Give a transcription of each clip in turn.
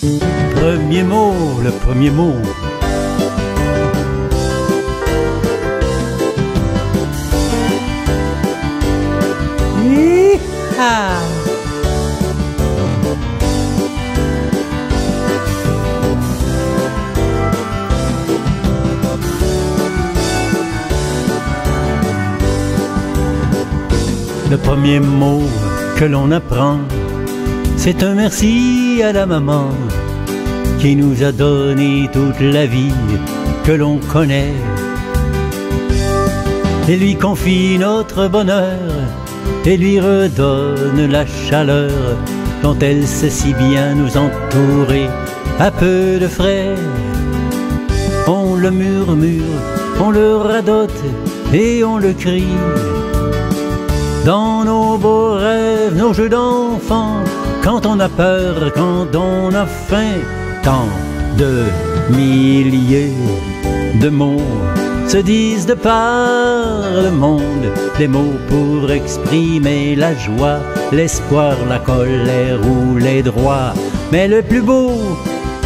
Premier mot, le premier mot. Le premier mot que l'on apprend, c'est un merci à la maman qui nous a donné toute la vie que l'on connaît et lui confie notre bonheur et lui redonne la chaleur dont elle sait si bien nous entourer à peu de frais. On le murmure, on le radote et on le crie dans nos beaux rêves, nos jeux d'enfants, quand on a peur, quand on a faim, tant de milliers de mots se disent de par le monde, des mots pour exprimer la joie, l'espoir, la colère ou les droits. Mais le plus beau,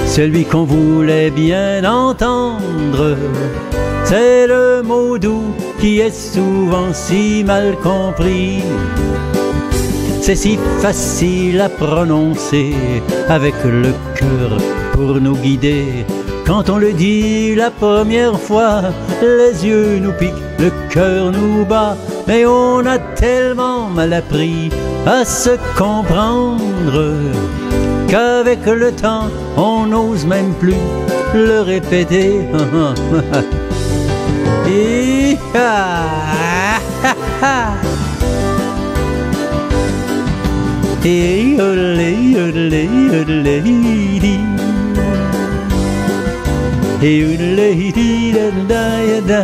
celui qu'on voulait bien entendre, c'est le mot doux qui est souvent si mal compris. C'est si facile à prononcer avec le cœur pour nous guider. Quand on le dit la première fois, les yeux nous piquent, le cœur nous bat, mais on a tellement mal appris à se comprendre qu'avec le temps, on n'ose même plus le répéter. Et olé, olé, olé, di. Et olé, di, da, da, da, da.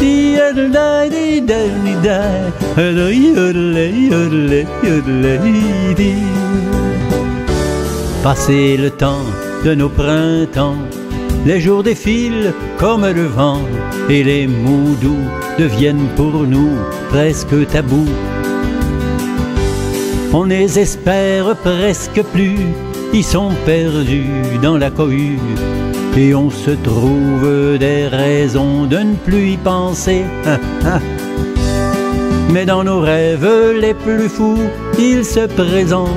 Di, da, di, da, di, da. Olé, olé, olé, olé, di. Passer le temps de nos printemps, les jours défilent comme le vent, et les mots doux deviennent pour nous presque tabous. On les espère presque plus, ils sont perdus dans la cohue, et on se trouve des raisons de ne plus y penser. Mais dans nos rêves les plus fous, ils se présentent.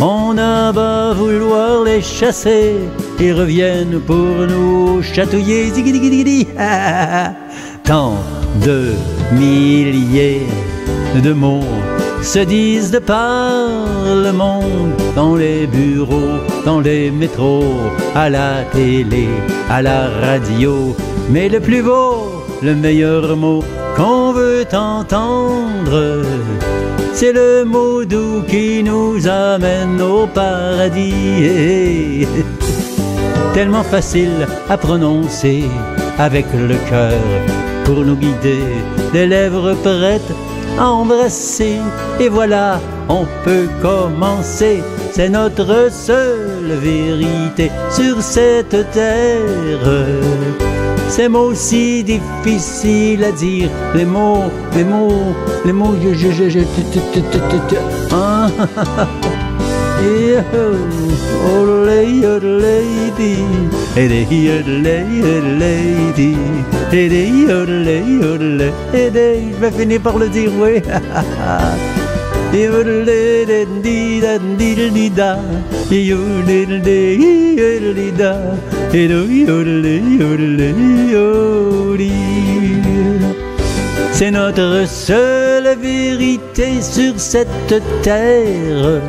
On a beau vouloir les chasser, ils reviennent pour nous chatouiller. Tant de milliers de mots se disent de par le monde, dans les bureaux, dans les métros, à la télé, à la radio. Mais le plus beau, le meilleur mot qu'on veut entendre, c'est le mot doux qui nous amène au paradis. Tellement facile à prononcer avec le cœur pour nous guider, des lèvres prêtes embrasser. Et voilà, on peut commencer. C'est notre seule vérité sur cette terre. Ces mots si difficiles à dire, les mots, les mots, les mots, je, je, je, je, Oh, lady. Je vais finir par le dire, oui. C'est notre seule vérité sur cette terre.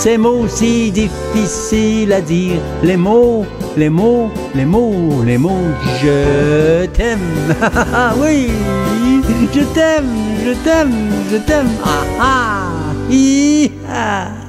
Ces mots si difficiles à dire, les mots, les mots, les mots, les mots, je t'aime. oui, je t'aime, je t'aime, je t'aime. Ah ah, ah.